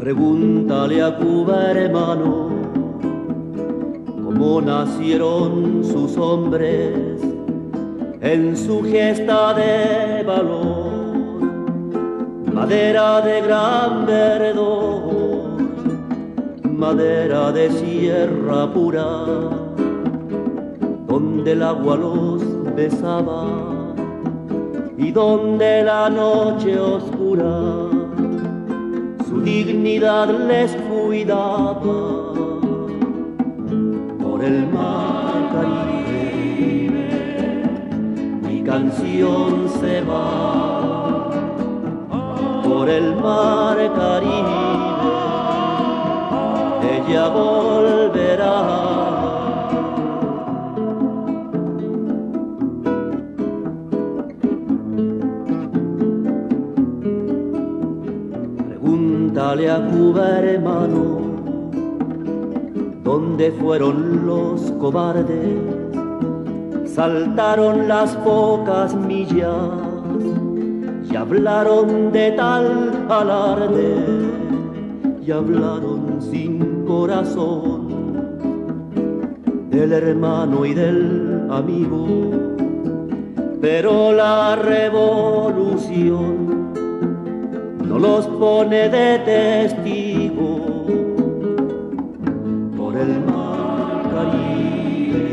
Pregúntale a Cuba, hermano, cómo nacieron sus hombres en su gesta de valor, madera de gran verdor, madera de sierra pura, donde el agua los besaba y donde la noche oscura dignidad les cuidaba por el mar Caribe. Mi canción se va por el mar Caribe. Ella volverá. Dale a Cuba, hermano, donde fueron los cobardes, saltaron las pocas millas y hablaron de tal alarde y hablaron sin corazón del hermano y del amigo, pero la revolución los pone de testigo por el mar Caribe.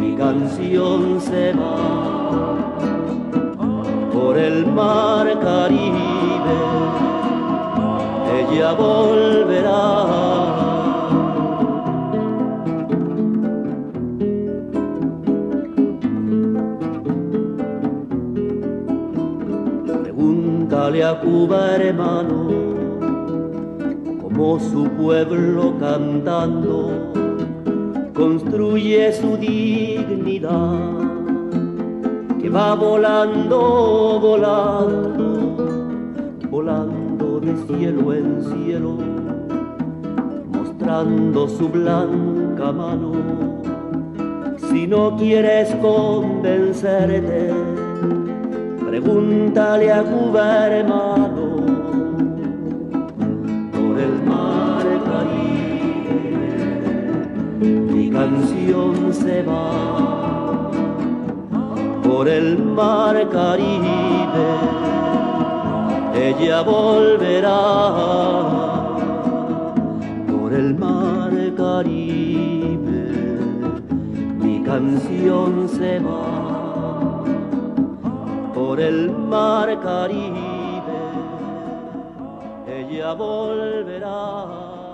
Mi canción se va por el mar Caribe. Ella volverá. A Cuba, hermano, como su pueblo cantando construye su dignidad, que va volando, volando, volando de cielo en cielo, mostrando su blanca mano. Si no quieres convencerte, Pregúntale a Cuba, hermano, por el mar Caribe, mi canción se va por el mar Caribe, ella volverá por el mar Caribe, mi canción se va por el mar Caribe, ella volverá.